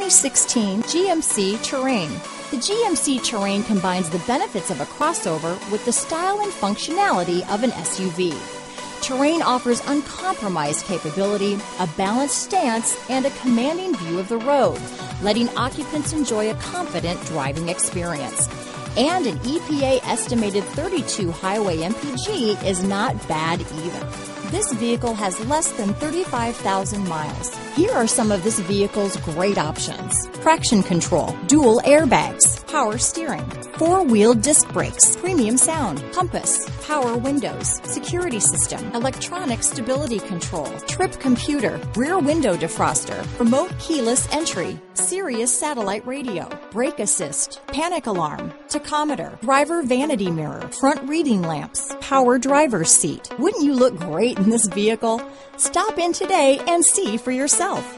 2016 GMC Terrain. The GMC Terrain combines the benefits of a crossover with the style and functionality of an SUV. Terrain offers uncompromised capability, a balanced stance, and a commanding view of the road, letting occupants enjoy a confident driving experience. And an EPA estimated 32 highway MPG is not bad either. This vehicle has less than 35,000 miles. Here are some of this vehicle's great options. Traction control, dual airbags, power steering, four-wheel disc brakes, premium sound, compass, power windows, security system, electronic stability control, trip computer, rear window defroster, remote keyless entry, Sirius satellite radio, brake assist, panic alarm, tachometer, driver vanity mirror, front reading lamps, power driver's seat. Wouldn't you look great in this vehicle? Stop in today and see for yourself.